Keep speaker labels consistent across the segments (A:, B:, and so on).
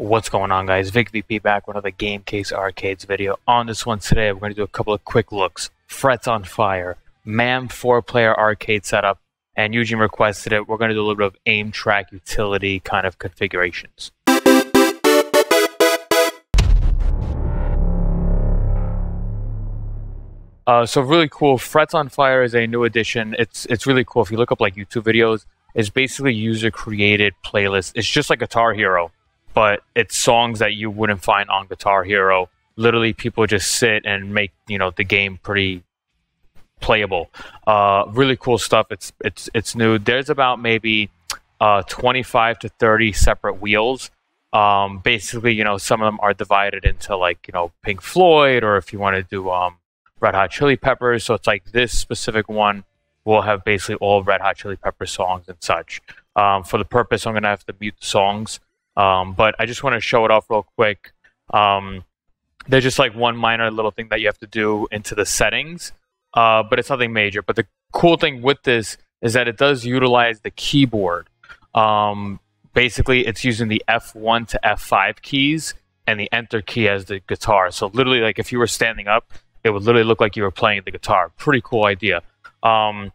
A: What's going on guys? Vic VP back with another Game Case Arcades video. On this one today, we're going to do a couple of quick looks. Frets on Fire, MAM 4-player arcade setup, and Eugene requested it. We're going to do a little bit of Aimtrak utility kind of configurations. Uh, so really cool. Frets on Fire is a new addition. It's it's really cool. If you look up like YouTube videos, it's basically user created playlist. It's just like Guitar Hero, but it's songs that you wouldn't find on Guitar Hero. Literally, people just sit and make you know the game pretty playable. Uh, really cool stuff. It's it's it's new. There's about maybe uh, 25 to 30 separate wheels. Um, basically, you know, some of them are divided into like you know Pink Floyd, or if you want to do um, Red Hot Chili Peppers. So it's like this specific one will have basically all Red Hot Chili Pepper songs and such. Um, for the purpose, I'm to have to mute the songs. Um, but I just want to show it off real quick. Um, there's just like one minor little thing that you have to do into the settings, uh, but it's nothing major. But the cool thing with this is that it does utilize the keyboard. Um, basically, it's using the F1 to F5 keys and the Enter key as the guitar. So literally, like if you were standing up, it would literally look like you were playing the guitar. Pretty cool idea. Um,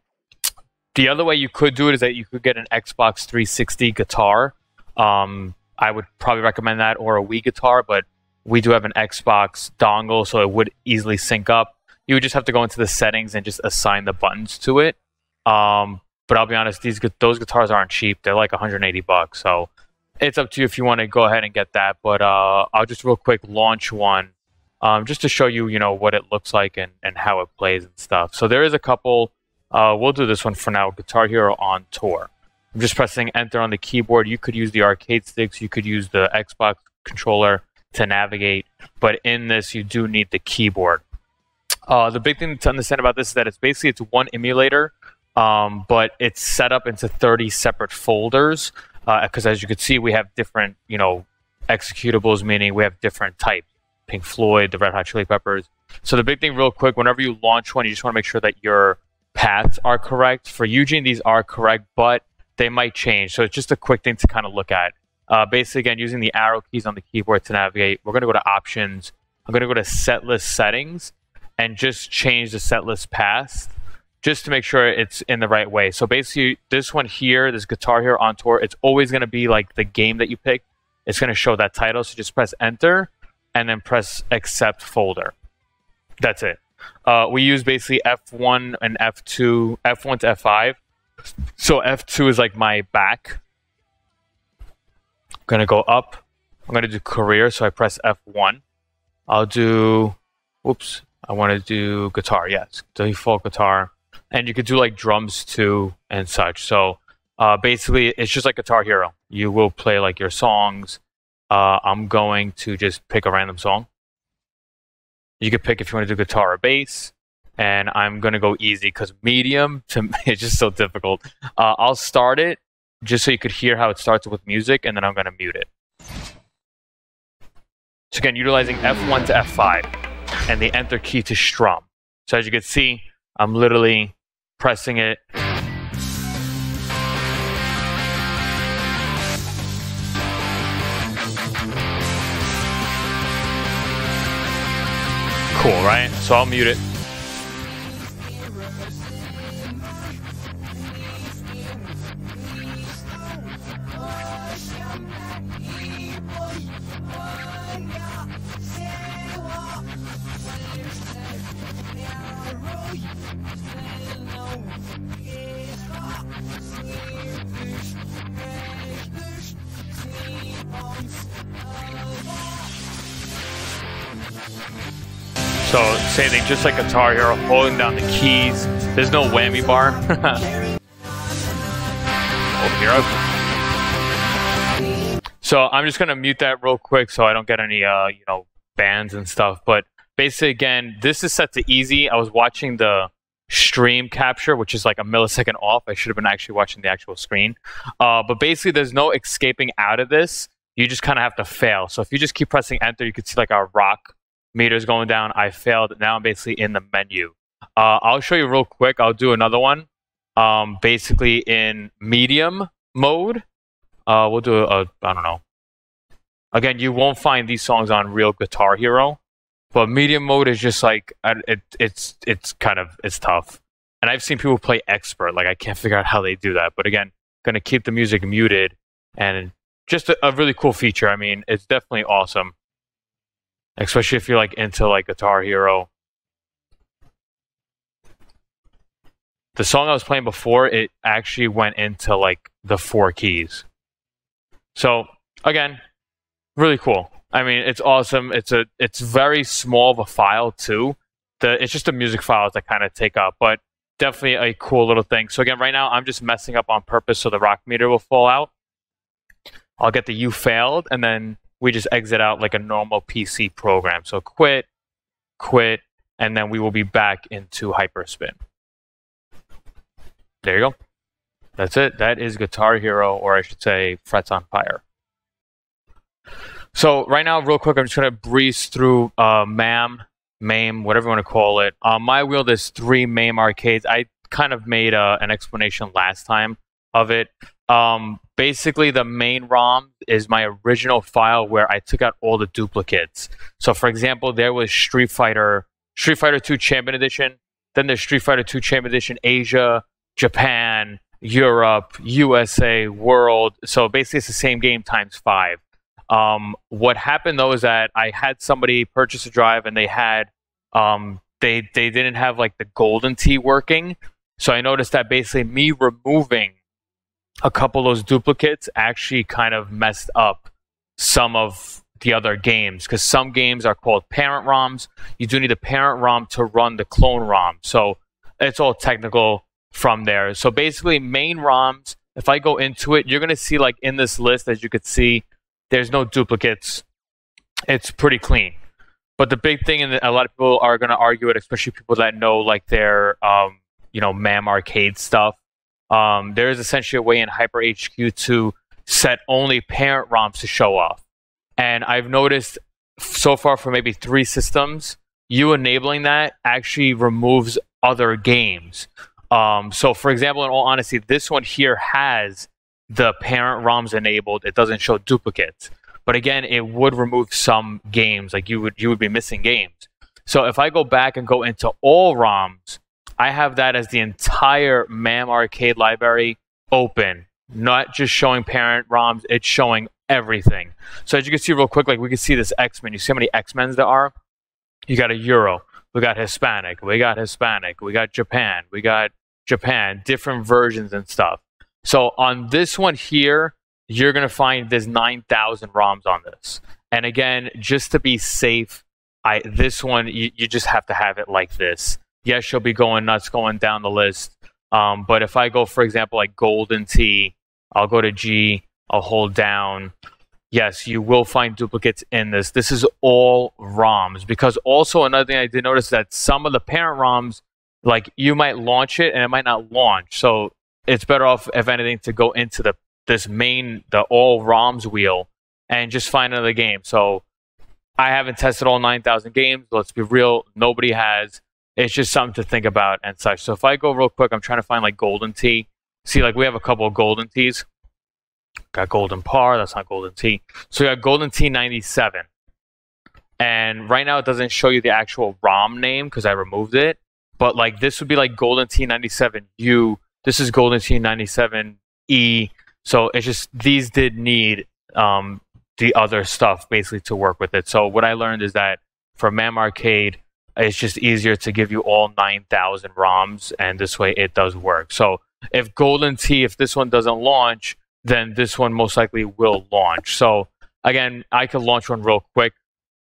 A: the other way you could do it is that you could get an Xbox 360 guitar. Um, I would probably recommend that or a Wii guitar, but we do have an Xbox dongle, so it would easily sync up. You would just have to go into the settings and just assign the buttons to it. Um, but I'll be honest, these those guitars aren't cheap. They're like 180 bucks, so it's up to you if you want to go ahead and get that. But uh, I'll just real quick launch one um, just to show you, you know, what it looks like and, and how it plays and stuff. So there is a couple. Uh, we'll do this one for now. Guitar Hero on Tour. I'm just pressing enter on the keyboard. You could use the arcade sticks. You could use the Xbox controller to navigate. But in this, you do need the keyboard. Uh, the big thing to understand about this is that it's basically it's one emulator, um, but it's set up into 30 separate folders. Because uh, as you can see, we have different, you know, executables, meaning we have different types. Pink Floyd, the Red Hot Chili Peppers. So the big thing, real quick, whenever you launch one, you just want to make sure that your paths are correct. For Eugene, these are correct, but they might change. So it's just a quick thing to kind of look at. Uh, basically, again, using the arrow keys on the keyboard to navigate, we're going to go to Options. I'm going to go to Set List Settings and just change the set list path just to make sure it's in the right way. So basically, this one here, this Guitar Hero on Tour, it's always going to be like the game that you pick. It's going to show that title. So just press Enter and then press accept folder. That's it. Uh, we use basically F1 and F2, F1 to F5. So F2 is like my back. I'm gonna go up. I'm gonna do career, so I press F1. I'll do, whoops, I want to do guitar. Yes, default guitar, and you could do like drums too and such. So uh, basically, it's just like Guitar Hero. You will play like your songs uh, I'm going to just pick a random song. You could pick if you want to do guitar or bass, and I'm to go easy because medium to it's just so difficult. Uh, I'll start it just so you could hear how it starts with music, and then I'm to mute it. So again, utilizing F1 to F5 and the Enter key to strum. So as you can see, I'm literally pressing it cool, right? So I'll mute it. So same thing, just like Guitar Hero, holding down the keys. There's no whammy bar. oh, so I'm just gonna mute that real quick so I don't get any uh, you know bans and stuff. But basically, again, this is set to easy. I was watching the stream capture, which is like a millisecond off. I should have been actually watching the actual screen. Uh, but basically, there's no escaping out of this. You just kind of have to fail. So if you just keep pressing enter, you can see like a rock meters going down. I failed. Now I'm basically in the menu. Uh, I'll show you real quick. I'll do another one. Um, basically in medium mode. Uh, we'll do a, a I don't know, Again, you won't find these songs on real Guitar Hero, but medium mode is just like it, it's it's kind of it's tough. And I've seen people play expert, like I can't figure out how they do that. But again, gonna keep the music muted and just a, a really cool feature. I mean, it's definitely awesome, especially if you're like into like Guitar Hero. The song I was playing before, it actually went into like the four keys. So again, really cool. I mean, it's awesome. It's a it's very small of a file too. The it's just the music files that kind of take up, but definitely a cool little thing. So again, right now I'm just messing up on purpose so the rock meter will fall out. I'll get the you failed, and then we just exit out like a normal PC program. So quit, quit, and then we will be back into Hyperspin. There you go. That's it. That is Guitar Hero, or I should say, Frets on Fire. So right now, real quick, I'm just gonna breeze through uh, MAM, MAME, whatever you want to call it. Uh, my wheel, there's three MAME arcades. I kind of made uh, an explanation last time of it. Um, basically, the main ROM is my original file where I took out all the duplicates. So, for example, there was Street Fighter, Street Fighter 2 Champion Edition. Then there's Street Fighter 2 Champion Edition Asia, Japan, Europe, USA, World. So basically, it's the same game times five. Um, what happened though is that I had somebody purchase a drive and they had um, they they didn't have like the Golden Tee working. So I noticed that basically me removing a couple of those duplicates actually kind of messed up some of the other games because some games are called parent ROMs. You do need a parent ROM to run the clone ROM. So it's all technical from there. So basically, main ROMs, if I go into it, you're going to see like in this list, as you could see, there's no duplicates. It's pretty clean. But the big thing, and a lot of people are going to argue it, especially people that know like their, um, you know, MAM arcade stuff. Um, there is essentially a way in Hyper HQ to set only parent ROMs to show off. And I've noticed so far for maybe three systems, you enabling that actually removes other games. Um, so, for example, in all honesty, this one here has the parent ROMs enabled, it doesn't show duplicates. But again, it would remove some games, like you would you would be missing games. So if I go back and go into all ROMs, I have that as the entire MAM arcade library open, not just showing parent ROMs, it's showing everything. So as you can see real quick, like we can see this X-Men. You see how many X-Men's there are? You got a Euro, we got Hispanic, we got Hispanic, we got Japan, we got Japan, different versions and stuff. So on this one here, you're going to find there's 9,000 ROMs on this. And again, just to be safe, I this one you, you just have to have it like this. Yes, she'll be going nuts going down the list. Um, but if I go, for example, like Golden Tee, I'll go to G, I'll hold down. Yes, you will find duplicates in this. This is all ROMs because also another thing I did notice that some of the parent ROMs, like you might launch it and it might not launch. So it's better off, if anything, to go into the this main the all ROMs wheel and just find another game. So I haven't tested all 9,000 games. Let's be real, nobody has. It's just something to think about and such. So if I go real quick, I'm trying to find like Golden Tee. See, like we have a couple of Golden Tees. Got Golden Par, that's not Golden Tee. So we got Golden Tee 97. And right now it doesn't show you the actual ROM name because I removed it. But like this would be like Golden Tee 97U this is Golden Tee 97E. So it's just these did need um, the other stuff basically to work with it. So what I learned is that for MAM Arcade, it's just easier to give you all 9,000 ROMs, and this way it does work. So if Golden Tee, if this one doesn't launch, then this one most likely will launch. So again, I could launch one real quick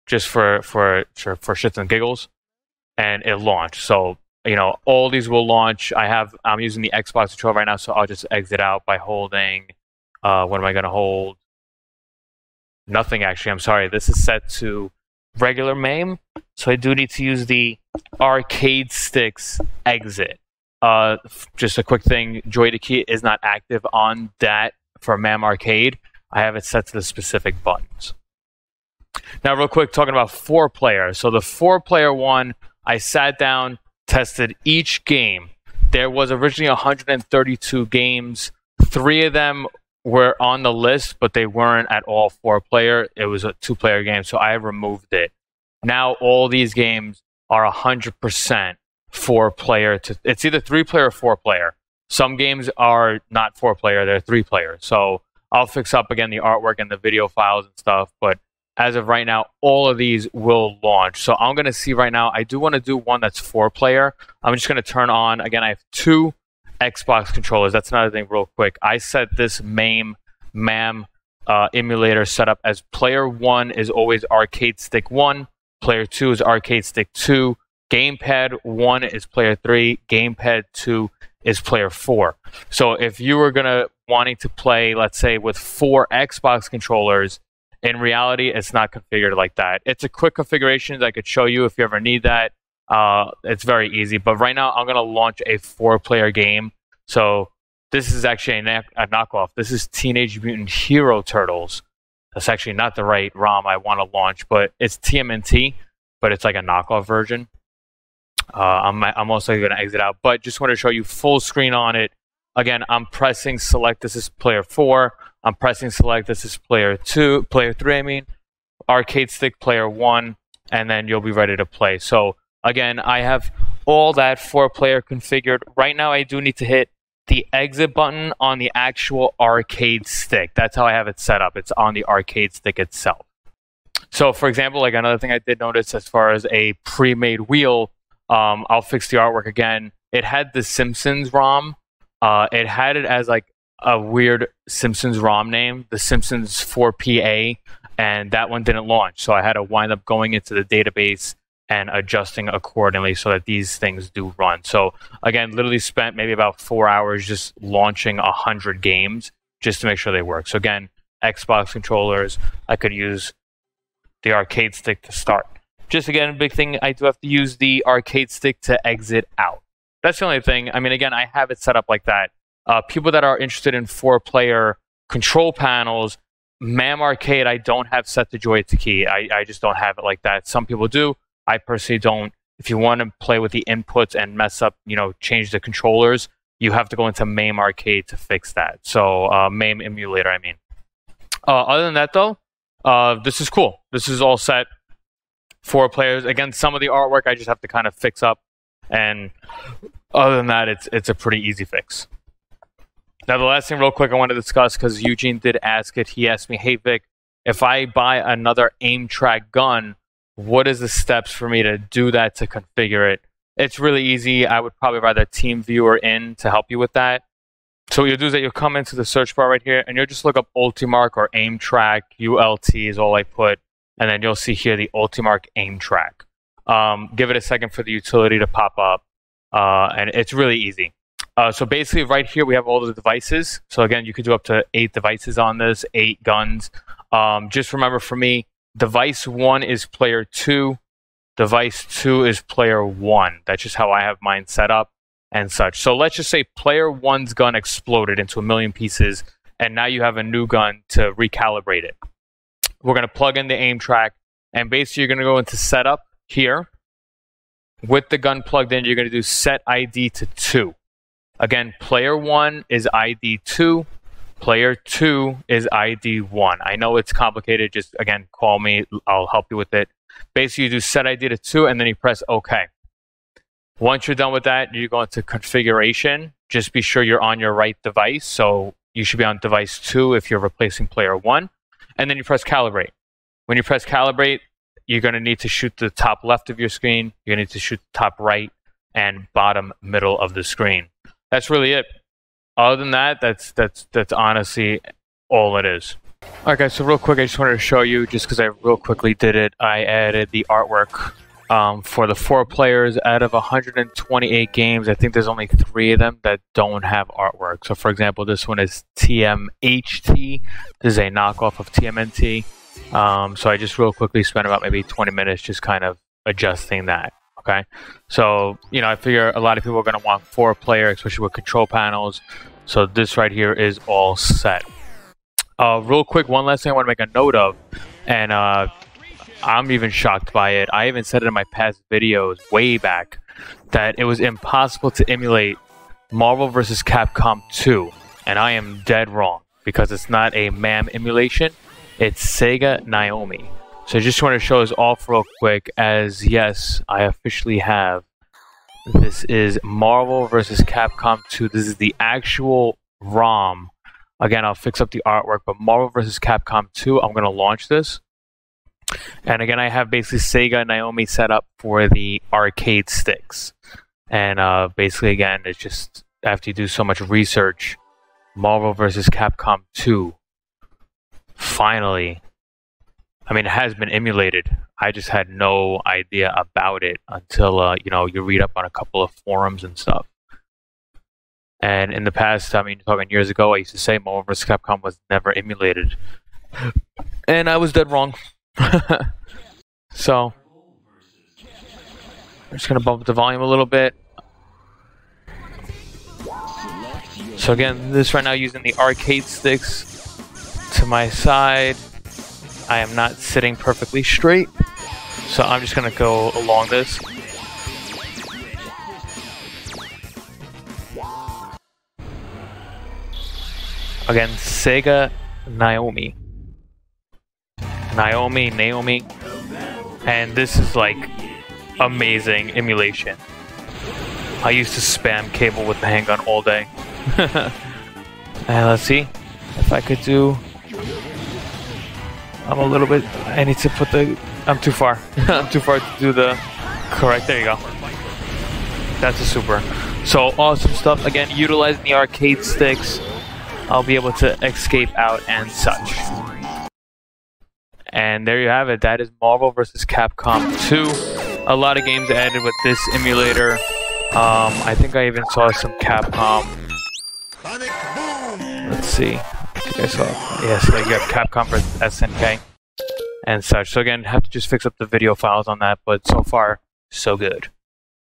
A: just for for for, for shits and giggles, and it launched. So you know, all these will launch. I have, I'm using the Xbox controller right now, so I'll just exit out by holding. Uh, what am I going to hold? Nothing actually. I'm sorry. This is set to regular MAME, so I do need to use the arcade sticks exit. Uh, just a quick thing: Joy-to-Key is not active on that for MAM Arcade. I have it set to the specific buttons. Now, real quick, talking about four player. So the four player one, I sat down tested each game. There was originally 132 games. Three of them were on the list, but they weren't at all four player. It was a two player game, so I removed it. Now all these games are 100% four player to it's either three player or four player. Some games are not four player, they're three player. So I'll fix up again the artwork and the video files and stuff, but as of right now, all of these will launch. So I'm going to see right now. I do want to do one that's four player. I'm just going to turn on, again, I have two Xbox controllers. That's another thing, real quick. I set this MAME, MAM uh, emulator setup as player one is always arcade stick one, player two is arcade stick two, gamepad one is player three, gamepad two is player four. So if you were going to wanting to play, let's say, with four Xbox controllers, in reality, it's not configured like that. It's a quick configuration that I could show you if you ever need that. Uh, it's very easy. But right now, I'm going to launch a four-player game. So this is actually a, a knockoff. This is Teenage Mutant Hero Turtles. That's actually not the right ROM I want to launch, but it's TMNT, but it's like a knockoff version. Uh, I'm, I'm also going to exit out, but just want to show you full screen on it. Again, I'm pressing select. This is player four. I'm pressing select. This is player two, player three, I mean, arcade stick player one, and then you'll be ready to play. So again, I have all that four player configured. Right now, I do need to hit the exit button on the actual arcade stick. That's how I have it set up. It's on the arcade stick itself. So, for example, like another thing I did notice as far as a pre-made wheel, um, I'll fix the artwork again. It had the Simpsons ROM. Uh, it had it as like a weird Simpsons ROM name, the Simpsons 4PA, and that one didn't launch. So I had to wind up going into the database and adjusting accordingly so that these things do run. So again, literally spent maybe about four hours just launching a hundred games just to make sure they work. So again, Xbox controllers, I could use the arcade stick to start. Just again, a big thing, I do have to use the arcade stick to exit out. That's the only thing. I mean, again, I have it set up like that uh, people that are interested in four player control panels, MAM Arcade, I don't have set to joy to key. I, I just don't have it like that. Some people do. I personally don't. If you want to play with the inputs and mess up, you know, change the controllers, you have to go into MAME Arcade to fix that. So, uh, MAME emulator, I mean. Uh, other than that, though, uh, this is cool. This is all set. for players. Again, some of the artwork I just have to kind of fix up. And other than that, it's it's a pretty easy fix. Now, the last thing, real quick, I want to discuss because Eugene did ask it. He asked me, "Hey Vic, if I buy another Aimtrak gun, what is the steps for me to do that to configure it?" It's really easy. I would probably rather Team Viewer in to help you with that. So what you'll do is that you'll come into the search bar right here, and you'll just look up Ultimarc or Aimtrak. ULT is all I put, and then you'll see here the Ultimarc Aimtrak. Um, give it a second for the utility to pop up, uh, and it's really easy. Uh, so basically, right here we have all the devices. So again, you could do up to eight devices on this, eight guns. Um, just remember, for me, device one is player two, device two is player one. That's just how I have mine set up and such. So let's just say player one's gun exploded into a million pieces, and now you have a new gun to recalibrate it. We're going to plug in the Aimtrak, and basically you're going to go into setup here. With the gun plugged in, you're going to do set ID to two. Again, player one is ID two, player two is ID one. I know it's complicated. Just again, call me. I'll help you with it. Basically, you do set ID to two, and then you press OK. Once you're done with that, you go into configuration. Just be sure you're on your right device. So you should be on device two if you're replacing player one. And then you press calibrate. When you press calibrate, you're going to need to shoot the top left of your screen. You're going to need to shoot the top right and bottom middle of the screen that's really it. Other than that, that's that's that's honestly all it is. Alright guys, so real quick, I just wanted to show you, just because I real quickly did it, I added the artwork um, for the four players out of 128 games. I think there's only three of them that don't have artwork. So for example, this one is TMHT. This is a knockoff of TMNT. Um, so I just real quickly spent about maybe 20 minutes just kind of adjusting that. Okay, so you know I figure a lot of people are going to want four player, especially with control panels. So this right here is all set. Uh, real quick, one last thing I want to make a note of, and uh, I'm even shocked by it. I even said it in my past videos way back that it was impossible to emulate Marvel vs. Capcom 2, and I am dead wrong because it's not a MAM emulation. It's Sega Naomi. So I just want to show us off real quick as yes, I officially have. This is Marvel vs. Capcom 2. This is the actual ROM. Again, I'll fix up the artwork, but Marvel vs. Capcom 2, I'm going to launch this. And again, I have basically Sega Naomi set up for the arcade sticks. And uh, basically, again, it's just after you do so much research, Marvel vs. Capcom 2 finally. I mean, it has been emulated. I just had no idea about it until uh, you know you read up on a couple of forums and stuff. And in the past, I mean, talking years ago, I used to say Marvel vs. Capcom was never emulated, and I was dead wrong. so, I'm just gonna bump the volume a little bit. So again, this right now using the arcade sticks to my side. I am not sitting perfectly straight, so I'm just gonna go along this. Again, Sega Naomi. Naomi, Naomi. And this is like amazing emulation. I used to spam cable with the handgun all day. and let's see if I could do I'm a little bit. I need to put the. I'm too far. I'm too far to do the correct. There you go. That's a super. So awesome stuff. Again, utilizing the arcade sticks, I'll be able to escape out and such. And there you have it. That is Marvel vs. Capcom 2. A lot of games added with this emulator. Um, I think I even saw some Capcom. Let's see. So yes, like you have Capcom for SNK and such. So again, have to just fix up the video files on that, but so far, so good.